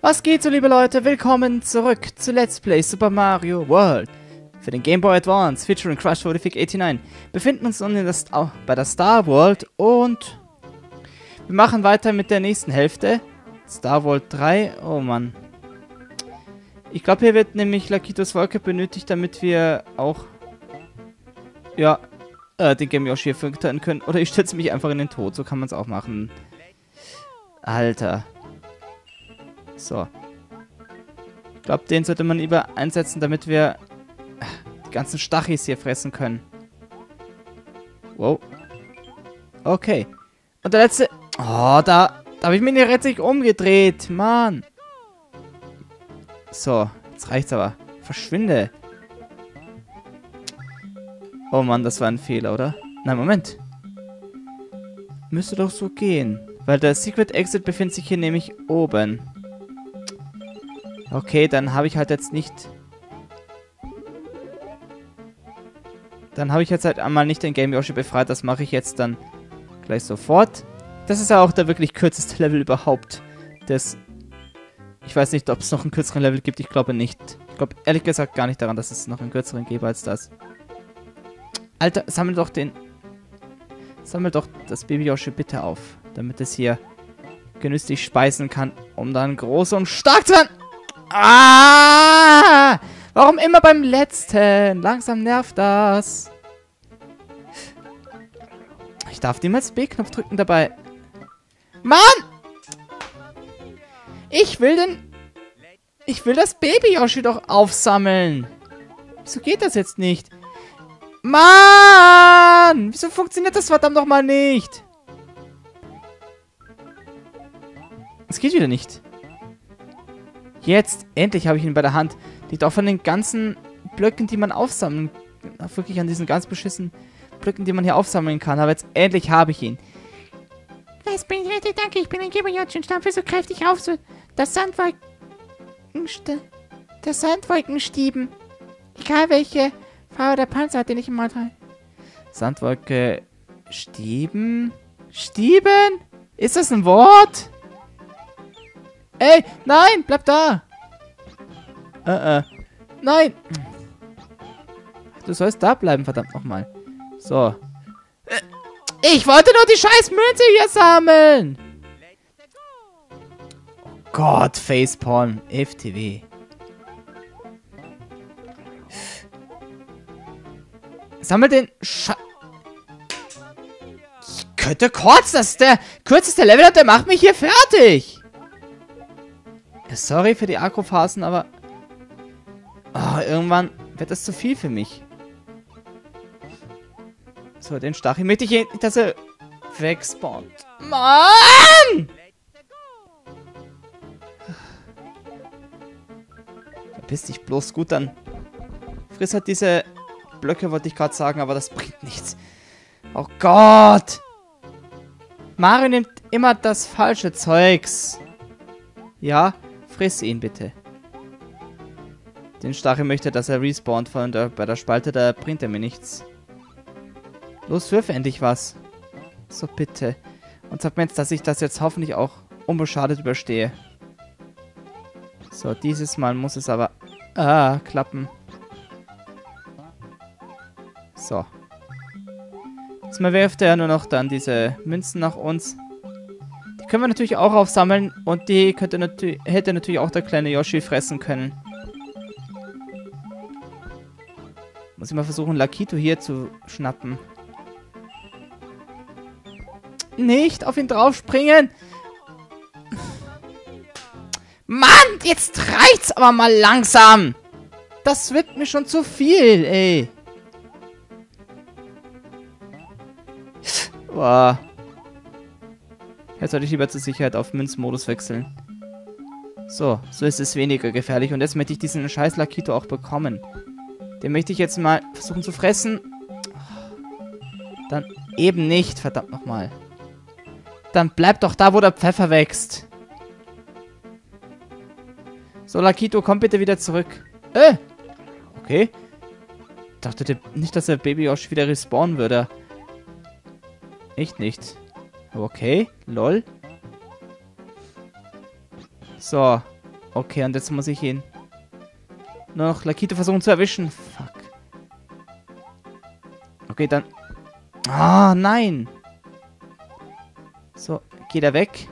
Was geht so, liebe Leute? Willkommen zurück zu Let's Play Super Mario World. Für den Game Boy Advance, featuring Crash 45 89, befinden uns nun oh, bei der Star World und wir machen weiter mit der nächsten Hälfte. Star World 3, oh Mann. Ich glaube, hier wird nämlich Lakitos Wolke benötigt, damit wir auch, ja, äh, den Game Yoshi hier füttern können. Oder ich stütze mich einfach in den Tod, so kann man es auch machen. Alter. So. Ich glaube, den sollte man lieber einsetzen, damit wir die ganzen Stachis hier fressen können. Wow. Okay. Und der letzte... Oh, da, da habe ich mich nicht rechtzeitig umgedreht. Mann. So, jetzt reicht's aber. Verschwinde. Oh Mann, das war ein Fehler, oder? Nein, Moment. Müsste doch so gehen. Weil der Secret Exit befindet sich hier nämlich oben. Okay, dann habe ich halt jetzt nicht... Dann habe ich jetzt halt einmal nicht den Game Yoshi befreit. Das mache ich jetzt dann gleich sofort. Das ist ja auch der wirklich kürzeste Level überhaupt. Das... Ich weiß nicht, ob es noch einen kürzeren Level gibt. Ich glaube nicht. Ich glaube ehrlich gesagt gar nicht daran, dass es noch einen kürzeren gäbe als das. Alter, sammel doch den... Sammel doch das Baby Yoshi bitte auf. Damit es hier genüsslich speisen kann, um dann groß und stark zu werden. Ah! Warum immer beim letzten? Langsam nervt das. Ich darf niemals B-Knopf drücken dabei. Mann! Ich will den... Ich will das Baby-Yoshi doch aufsammeln. Wieso geht das jetzt nicht? Mann! Wieso funktioniert das verdammt nochmal nicht? Es geht wieder nicht. Jetzt, endlich habe ich ihn bei der Hand. Liegt auch von den ganzen Blöcken, die man aufsammeln... Wirklich an diesen ganz beschissenen Blöcken, die man hier aufsammeln kann. Aber jetzt endlich habe ich ihn. Was bin ich? Danke, ich bin ein Geberjotsch und stampfe so kräftig auf, so das Sandwolken... Das Sandwolkenstieben. Egal welche Farbe der Panzer hat, den ich immer trage. Sandwolke... Stieben? Stieben? Ist das ein Wort? Ey, nein, bleib da. Äh, äh. Nein. Du sollst da bleiben, verdammt nochmal. So. Äh, ich wollte nur die scheiß Münze hier sammeln. Oh Gott, Facepalm. FTW. Sammel den Sche Ich könnte kurz, das ist der kürzeste Level und der macht mich hier fertig. Sorry für die Agrophasen, aber... Oh, irgendwann wird das zu viel für mich. So, den Stachel möchte ich nicht, dass er wegspawnt. Mann! Verpiss dich bloß. Gut, dann friss halt diese Blöcke, wollte ich gerade sagen, aber das bringt nichts. Oh Gott! Mario nimmt immer das falsche Zeugs. Ja, Friss ihn bitte. Den Stachel möchte, dass er respawnt von der, bei der Spalte, da bringt er mir nichts. Los, wirf endlich was. So, bitte. Und sag mir jetzt, dass ich das jetzt hoffentlich auch unbeschadet überstehe. So, dieses Mal muss es aber... Ah, klappen. So. Diesmal wirft er nur noch dann diese Münzen nach uns können wir natürlich auch aufsammeln. Und die könnte natür hätte natürlich auch der kleine Yoshi fressen können. Muss ich mal versuchen, Lakito hier zu schnappen. Nicht auf ihn draufspringen! Mann, jetzt reicht's aber mal langsam! Das wird mir schon zu viel, ey. Boah. Jetzt sollte ich lieber zur Sicherheit auf Münzmodus wechseln. So, so ist es weniger gefährlich. Und jetzt möchte ich diesen scheiß Lakito auch bekommen. Den möchte ich jetzt mal versuchen zu fressen. Dann eben nicht, verdammt nochmal. Dann bleib doch da, wo der Pfeffer wächst. So, Lakito, komm bitte wieder zurück. Äh! Okay. Dachte nicht, dass der Baby Yoshi wieder respawnen würde. Echt nicht. Okay, lol. So. Okay, und jetzt muss ich ihn noch Lakito versuchen zu erwischen. Fuck. Okay, dann... Ah, nein. So, geht er weg.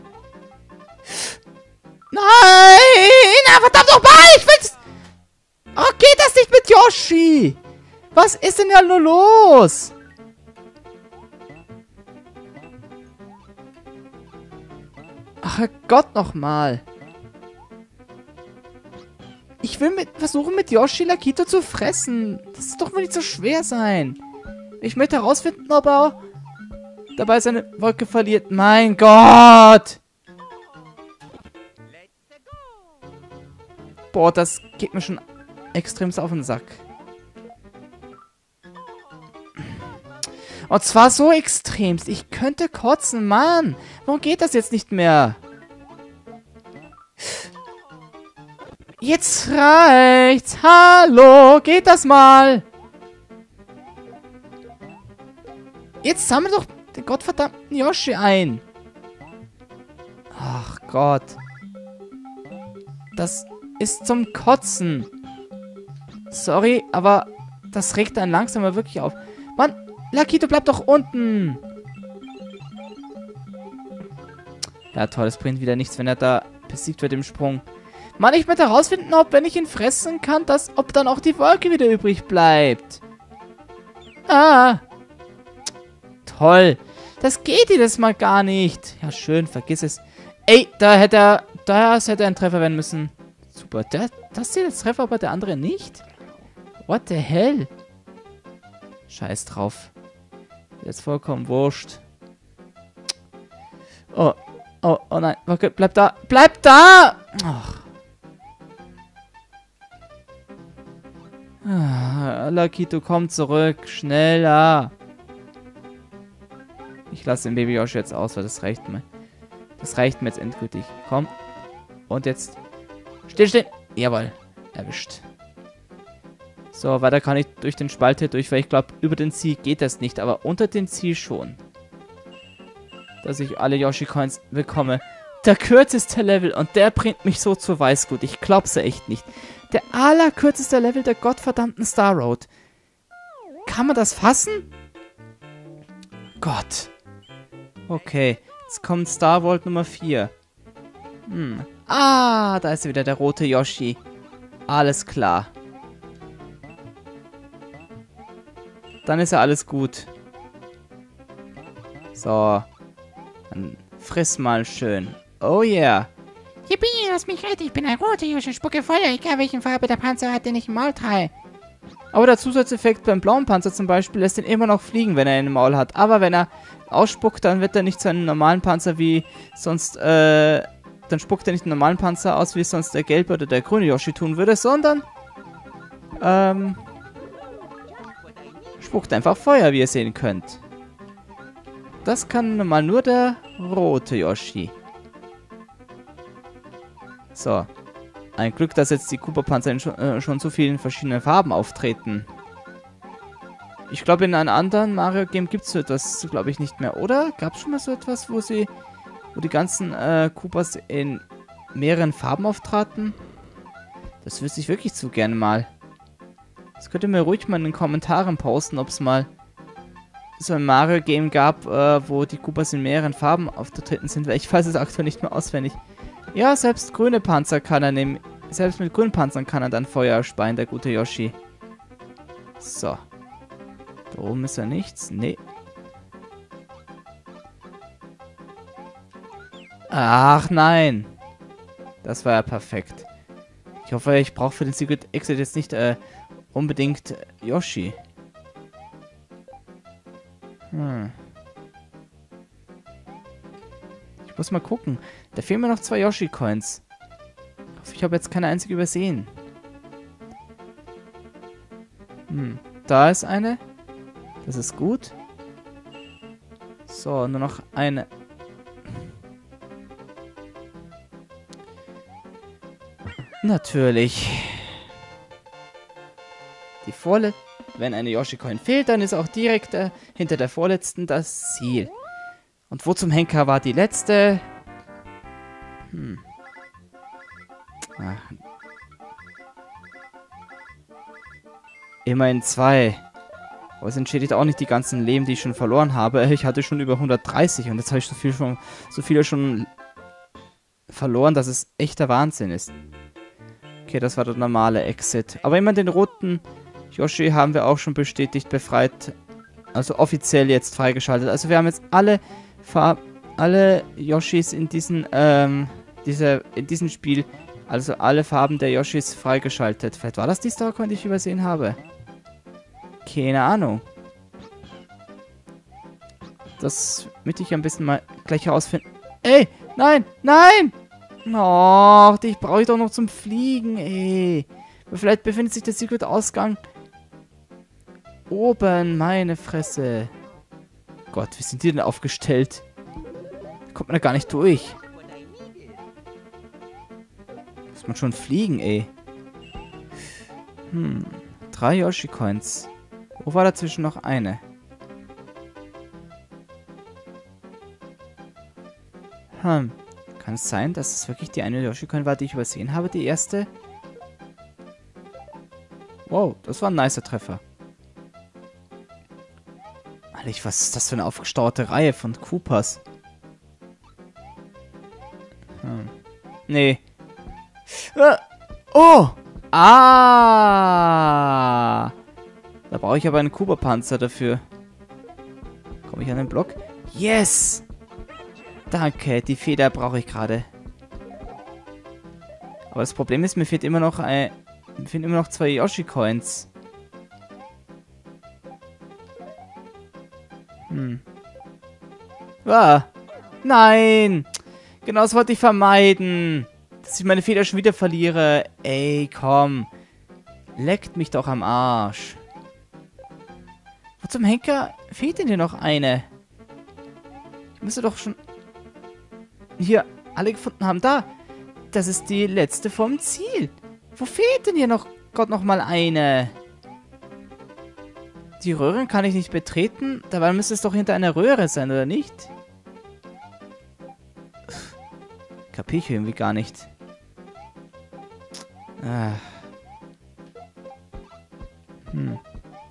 Nein! Na, verdammt nochmal! Ich will's... Oh, geht das nicht mit Yoshi? Was ist denn da nur los? Gott nochmal. Ich will mit, versuchen, mit Yoshi Lakito zu fressen. Das ist doch wohl nicht so schwer sein. Ich möchte herausfinden, ob er dabei seine Wolke verliert. Mein Gott! Boah, das geht mir schon extrem auf den Sack. Und zwar so extremst. Ich könnte kotzen, Mann. Warum geht das jetzt nicht mehr? Jetzt reicht's. Hallo, geht das mal? Jetzt sammel doch den gottverdammten Yoshi ein. Ach Gott. Das ist zum Kotzen. Sorry, aber das regt einen langsam mal wirklich auf. Mann, Lakito, bleib doch unten. Ja, toll, es bringt wieder nichts, wenn er da besiegt wird im Sprung. Mann, ich möchte herausfinden, ob, wenn ich ihn fressen kann, dass, ob dann auch die Wolke wieder übrig bleibt. Ah. Toll. Das geht jedes Mal gar nicht. Ja, schön, vergiss es. Ey, da hätte er, das hätte ein Treffer werden müssen. Super, der, das hier das Treffer, aber der andere nicht? What the hell? Scheiß drauf. Jetzt vollkommen wurscht. Oh, oh, oh nein. Okay, bleib da. Bleib da! Ach. Lakito, komm zurück. Schneller. Ich lasse den Baby Yoshi jetzt aus, weil das reicht mir. Das reicht mir jetzt endgültig. Komm. Und jetzt. Still, still. Jawohl. Erwischt. So, weiter kann ich durch den Spalt hier durch, weil ich glaube, über den Ziel geht das nicht, aber unter den Ziel schon. Dass ich alle Yoshi-Coins bekomme. Der kürzeste Level und der bringt mich so zu Weißgut. Ich glaub's ja echt nicht. Der allerkürzeste Level der gottverdammten Star Road. Kann man das fassen? Gott. Okay, jetzt kommt Star World Nummer 4. Hm. Ah, da ist wieder der rote Yoshi. Alles klar. Dann ist ja alles gut. So. Dann friss mal schön. Oh yeah. Yippie, lass mich retten. Ich bin ein roter Yoshi. Spucke Feuer, egal welchen Farbe der Panzer hat, den ich im Maul trage. Aber der Zusatzeffekt beim blauen Panzer zum Beispiel lässt ihn immer noch fliegen, wenn er ihn Maul hat. Aber wenn er ausspuckt, dann wird er nicht zu einem normalen Panzer wie sonst, äh, dann spuckt er nicht einen normalen Panzer aus, wie sonst der gelbe oder der grüne Yoshi tun würde, sondern, ähm, spuckt einfach Feuer, wie ihr sehen könnt. Das kann mal nur der rote Yoshi. So. Ein Glück, dass jetzt die Cooper-Panzer schon, äh, schon so vielen verschiedenen Farben auftreten. Ich glaube, in einem anderen Mario-Game gibt es so etwas, glaube ich, nicht mehr, oder? Gab es schon mal so etwas, wo sie, wo die ganzen äh, Koopas in mehreren Farben auftraten? Das wüsste ich wirklich zu gerne mal. Das könnt ihr mir ruhig mal in den Kommentaren posten, ob es mal so ein Mario-Game gab, äh, wo die Koopas in mehreren Farben aufgetreten sind, weil ich weiß es aktuell nicht mehr auswendig. Ja, selbst grüne Panzer kann er nehmen. Selbst mit grünen Panzern kann er dann Feuer speien, der gute Yoshi. So. Da oben ist er nichts. Nee. Ach nein. Das war ja perfekt. Ich hoffe, ich brauche für den Secret Exit jetzt nicht äh, unbedingt Yoshi. Hm. Ich muss mal gucken. Da fehlen mir noch zwei Yoshi-Coins. Ich hoffe, ich habe jetzt keine einzige übersehen. Hm. Da ist eine. Das ist gut. So, nur noch eine. Natürlich. Die vorletzte. Wenn eine Yoshi-Coin fehlt, dann ist auch direkt äh, hinter der vorletzten das Ziel. Und wo zum Henker war die letzte? Hm. Ach. Immerhin zwei. Aber es entschädigt auch nicht die ganzen Leben, die ich schon verloren habe. Ich hatte schon über 130 und jetzt habe ich so, viel schon, so viele schon verloren, dass es echter Wahnsinn ist. Okay, das war der normale Exit. Aber immer den roten Yoshi haben wir auch schon bestätigt befreit. Also offiziell jetzt freigeschaltet. Also wir haben jetzt alle Farb alle Yoshis in diesem ähm, dieser, in diesem Spiel, also alle Farben der Yoshis freigeschaltet. Vielleicht war das die Starcoin, die ich übersehen habe. Keine Ahnung. Das möchte ich ein bisschen mal gleich herausfinden. Ey, nein, nein! Och, dich brauche ich doch noch zum Fliegen, ey. Vielleicht befindet sich der Secret-Ausgang oben, meine Fresse. Gott, wie sind die denn aufgestellt? Kommt man da gar nicht durch. Muss man schon fliegen, ey. Hm, drei Yoshi-Coins. Wo war dazwischen noch eine? Hm. Kann es sein, dass es wirklich die eine Yoshi-Coin war, die ich übersehen habe, die erste? Wow, das war ein nicer Treffer. Alter, was ist das für eine aufgestaute Reihe von Koopas? Oh! Ah! Da brauche ich aber einen Kuba-Panzer dafür. Komme ich an den Block? Yes! Danke, die Feder brauche ich gerade. Aber das Problem ist, mir fehlt immer noch ein, mir fehlen immer noch zwei Yoshi-Coins. Hm. Ah. Nein! Genau das wollte ich vermeiden. Dass ich meine Feder schon wieder verliere. Ey, komm. Leckt mich doch am Arsch. Wo zum Henker fehlt denn hier noch eine? Ich müsste doch schon hier alle gefunden haben. Da. Das ist die letzte vom Ziel. Wo fehlt denn hier noch Gott noch mal eine? Die Röhren kann ich nicht betreten. Dabei müsste es doch hinter einer Röhre sein, oder nicht? Kapier ich irgendwie gar nicht. Ah. Hm.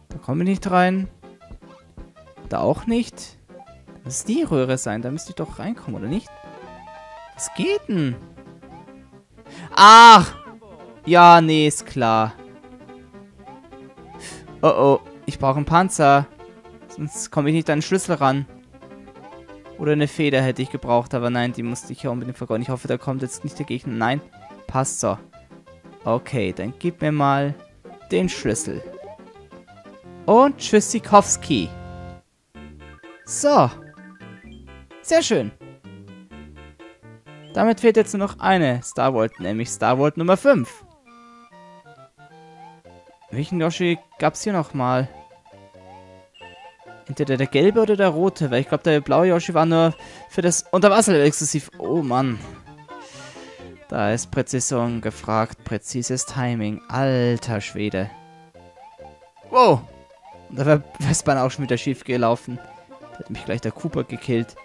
Da komme ich nicht rein. Da auch nicht. Das muss die Röhre sein. Da müsste ich doch reinkommen, oder nicht? Was geht denn? Ach! Ja, nee, ist klar. Oh oh, ich brauche einen Panzer. Sonst komme ich nicht an den Schlüssel ran. Oder eine Feder hätte ich gebraucht, aber nein, die musste ich ja unbedingt vergeuden. Ich hoffe, da kommt jetzt nicht der Gegner. Nein, passt so. Okay, dann gib mir mal den Schlüssel. Und Tschüssikowski. So. Sehr schön. Damit fehlt jetzt nur noch eine Star World, nämlich Star World Nummer 5. Welchen Yoshi gab es hier nochmal? Entweder der gelbe oder der rote, weil ich glaube, der blaue Yoshi war nur für das Unterwasser exklusiv. Oh Mann. Da ist Präzision gefragt, präzises Timing. Alter Schwede. Wow. Da wäre Westbahn auch schon wieder schief gelaufen. Da hat mich gleich der Cooper gekillt.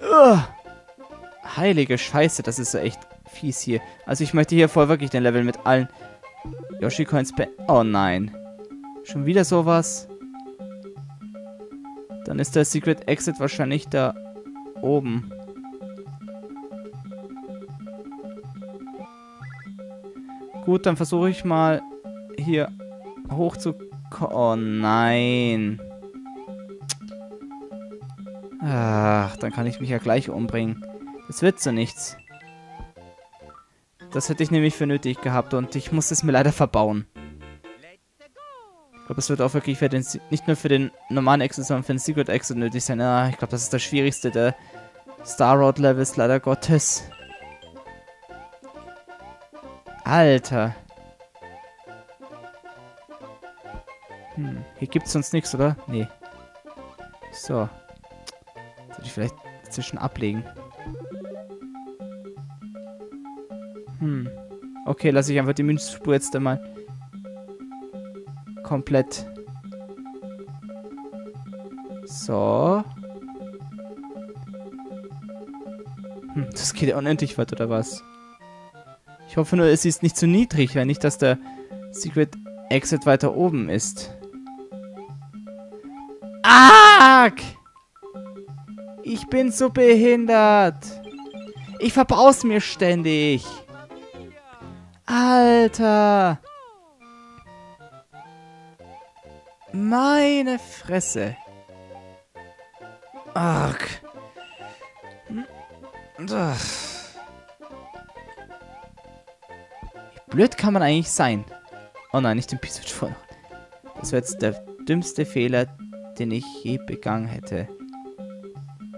Ugh. Heilige Scheiße, das ist so echt fies hier. Also ich möchte hier voll wirklich den Level mit allen Yoshi-Coins be... Oh nein. Schon wieder sowas? Dann ist der Secret Exit wahrscheinlich da oben. Gut, dann versuche ich mal hier hoch zu... Oh nein. Ach, dann kann ich mich ja gleich umbringen. Das wird so nichts. Das hätte ich nämlich für nötig gehabt und ich muss es mir leider verbauen. Ich glaube, es wird auch wirklich für den, nicht nur für den normalen Exit, sondern für den Secret Exit nötig sein. Ja, ich glaube, das ist das schwierigste der Star Road Levels, leider Gottes. Alter. Hm, hier gibt's sonst nichts, oder? Nee. So. Sollte ich vielleicht dazwischen ablegen. Hm. Okay, lasse ich einfach die Münzspur jetzt einmal komplett. So. Hm, das geht ja unendlich weit, oder was? Ich hoffe nur, es ist nicht zu niedrig, wenn nicht, dass der Secret Exit weiter oben ist. Arg! Ich bin so behindert. Ich verbau's mir ständig. Alter. Meine Fresse. Ach. Wie blöd kann man eigentlich sein? Oh nein, nicht den Piswitch vor. Das wäre jetzt der dümmste Fehler, den ich je begangen hätte.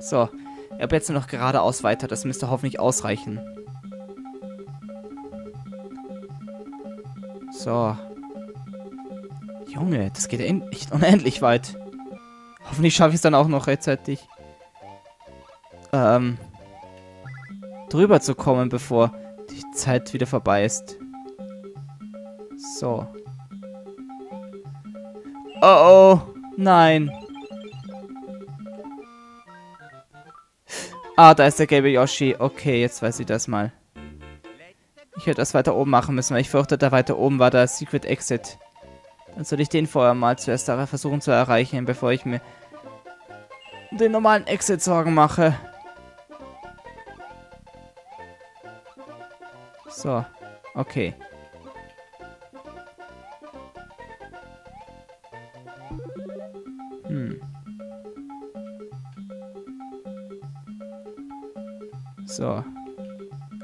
So. Ich habe jetzt nur noch geradeaus weiter. Das müsste hoffentlich ausreichen. So. Junge, das geht echt unendlich weit. Hoffentlich schaffe ich es dann auch noch rechtzeitig. Ähm. Drüber zu kommen, bevor die Zeit wieder vorbei ist. So. Oh oh. Nein. Ah, da ist der gelbe Yoshi. Okay, jetzt weiß ich das mal. Ich hätte das weiter oben machen müssen, weil ich fürchte, da weiter oben war der Secret Exit. Dann soll ich den vorher mal zuerst versuchen zu erreichen, bevor ich mir den normalen Exit Sorgen mache. So, okay. So.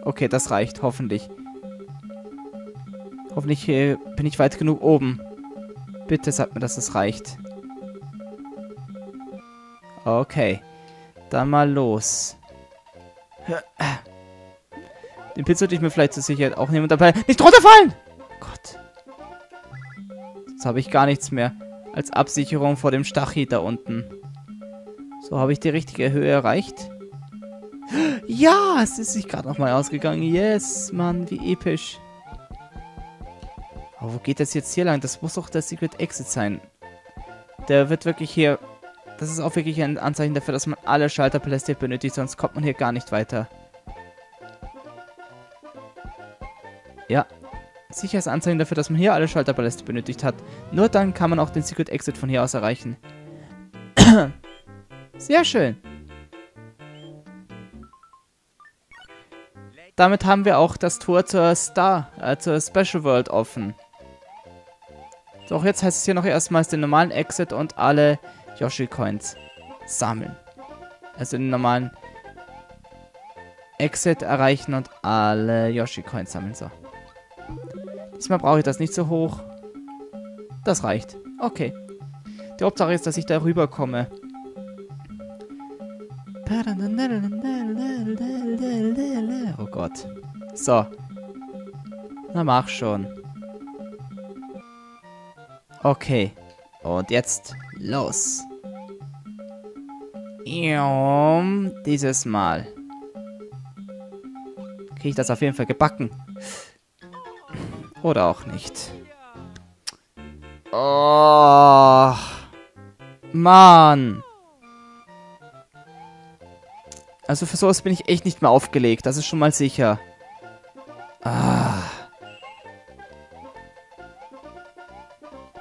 Okay, das reicht, hoffentlich. Hoffentlich äh, bin ich weit genug oben. Bitte sag mir, dass es reicht. Okay. Dann mal los. Den Pilz sollte ich mir vielleicht zur Sicherheit auch nehmen und dabei nicht runterfallen! Gott. Jetzt habe ich gar nichts mehr als Absicherung vor dem Stachy da unten. So, habe ich die richtige Höhe erreicht? Ja, es ist sich gerade nochmal ausgegangen. Yes, Mann, wie episch. Aber wo geht das jetzt hier lang? Das muss doch der Secret Exit sein. Der wird wirklich hier... Das ist auch wirklich ein Anzeichen dafür, dass man alle Schalterpaläste benötigt, sonst kommt man hier gar nicht weiter. Ja. Sicheres Anzeichen dafür, dass man hier alle Schalterpaläste benötigt hat. Nur dann kann man auch den Secret Exit von hier aus erreichen. Sehr schön. Damit haben wir auch das Tor zur Star, äh, zur Special World offen. So, auch jetzt heißt es hier noch erstmals den normalen Exit und alle Yoshi-Coins sammeln. Also den normalen Exit erreichen und alle Yoshi-Coins sammeln. So. Diesmal brauche ich das nicht so hoch. Das reicht. Okay. Die Hauptsache ist, dass ich da rüberkomme. Oh Gott. So. Na mach schon. Okay. Und jetzt los. Dieses Mal. Kriege ich das auf jeden Fall gebacken. Oder auch nicht. Oh. Mann. Also für sowas bin ich echt nicht mehr aufgelegt. Das ist schon mal sicher. Ah.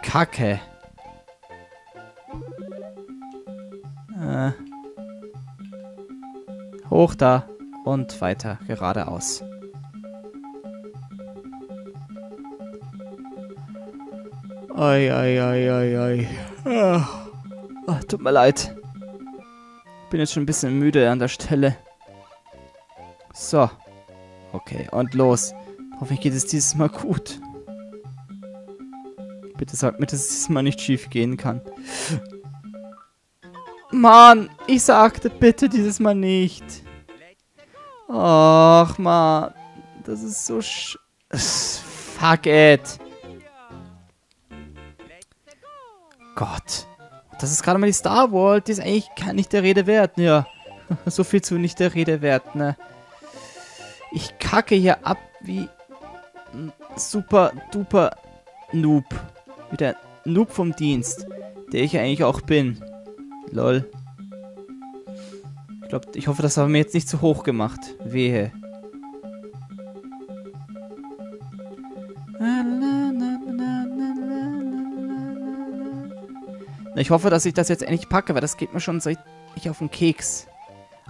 Kacke. Äh. Hoch da und weiter geradeaus. Ei, ei, ei, ei, ei. Ah. Oh, tut mir leid bin jetzt schon ein bisschen müde an der Stelle. So. Okay, und los. Hoffentlich geht es dieses Mal gut. Bitte sag mir, dass es dieses Mal nicht schief gehen kann. Mann, ich sagte bitte dieses Mal nicht. Ach, Mann. Das ist so sch... Fuck it. Gott. Das ist gerade mal die Star World, die ist eigentlich nicht der Rede wert. Ja, so viel zu nicht der Rede wert, ne? Ich kacke hier ab wie ein super duper Noob. Wie der Noob vom Dienst, der ich eigentlich auch bin. Lol. Ich glaube, ich hoffe, das haben wir jetzt nicht zu hoch gemacht. Wehe. Ich hoffe, dass ich das jetzt endlich packe, weil das geht mir schon seit ich auf den Keks.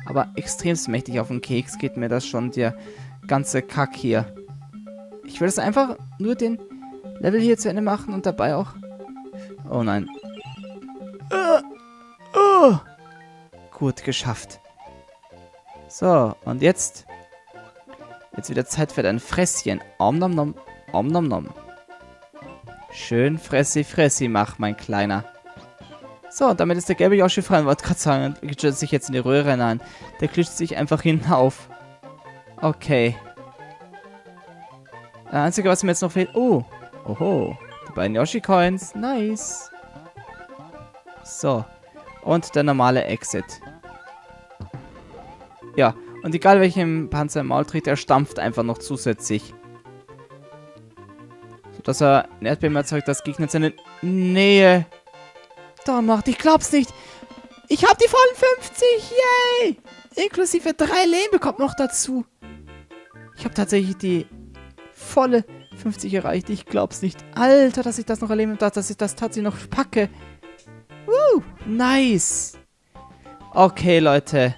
Aber extremst mächtig auf den Keks geht mir das schon, der ganze Kack hier. Ich will das einfach nur den Level hier zu Ende machen und dabei auch... Oh nein. Uh, uh. Gut, geschafft. So, und jetzt... Jetzt wieder Zeit für dein Fresschen. Om nom nom. Om nom nom. Schön Fressi Fressi mach, mein Kleiner. So, damit ist der gelbe Yoshi frei. Ich wollte gerade sagen, er glitscht sich jetzt in die Röhre hinein. Der glitscht sich einfach hinauf. Okay. Das Einzige, was mir jetzt noch fehlt... Oh. Oho. Die beiden Yoshi-Coins. Nice. So. Und der normale Exit. Ja. Und egal welchem Panzer im Maul tritt, er stampft einfach noch zusätzlich. Sodass er ein Erdbeben erzeugt, das Gegner seine Nähe macht. Ich glaub's nicht. Ich hab die vollen 50. Yay. Inklusive drei Leben bekommt noch dazu. Ich habe tatsächlich die volle 50 erreicht. Ich glaub's nicht. Alter, dass ich das noch erleben darf, dass ich das tatsächlich noch packe. Woo, nice. Okay, Leute.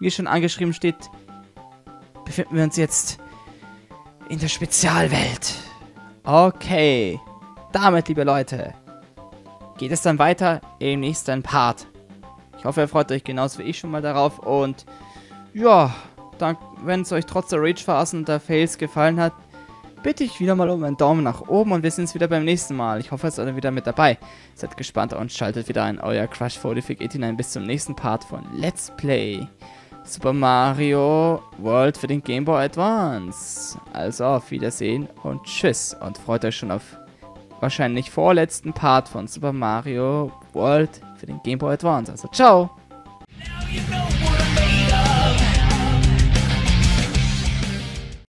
Wie schon angeschrieben steht, befinden wir uns jetzt in der Spezialwelt. Okay. Damit, liebe Leute, geht es dann weiter im nächsten Part. Ich hoffe, ihr freut euch genauso wie ich schon mal darauf. Und ja, wenn es euch trotz der Rage-Phasen und der Fails gefallen hat, bitte ich wieder mal um einen Daumen nach oben und wir sehen uns wieder beim nächsten Mal. Ich hoffe, ihr seid wieder mit dabei. Seid gespannt und schaltet wieder ein. Euer Crush 4589 bis zum nächsten Part von Let's Play Super Mario World für den Game Boy Advance. Also auf Wiedersehen und tschüss und freut euch schon auf wahrscheinlich vorletzten Part von Super Mario World für den Game Boy Advance. Also ciao!